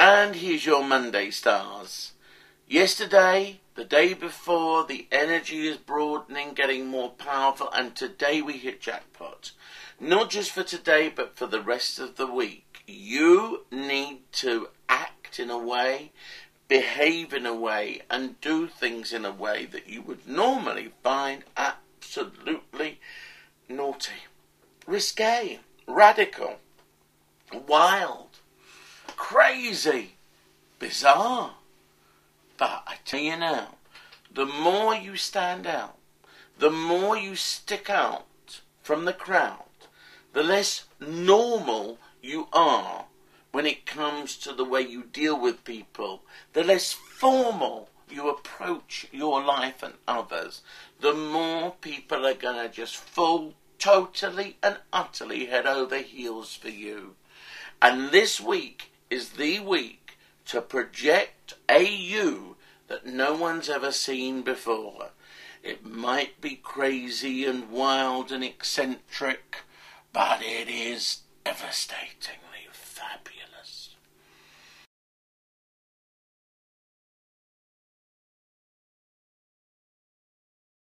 And here's your Monday stars. Yesterday, the day before, the energy is broadening, getting more powerful, and today we hit jackpot. Not just for today, but for the rest of the week. You need to act in a way, behave in a way, and do things in a way that you would normally find absolutely naughty, risque, radical, wild, crazy, bizarre. But I tell you now, the more you stand out, the more you stick out from the crowd, the less normal you are when it comes to the way you deal with people, the less formal you approach your life and others, the more people are going to just fall totally and utterly head over heels for you. And this week is the week to project a you that no one's ever seen before. It might be crazy and wild and eccentric, but it is devastatingly fabulous.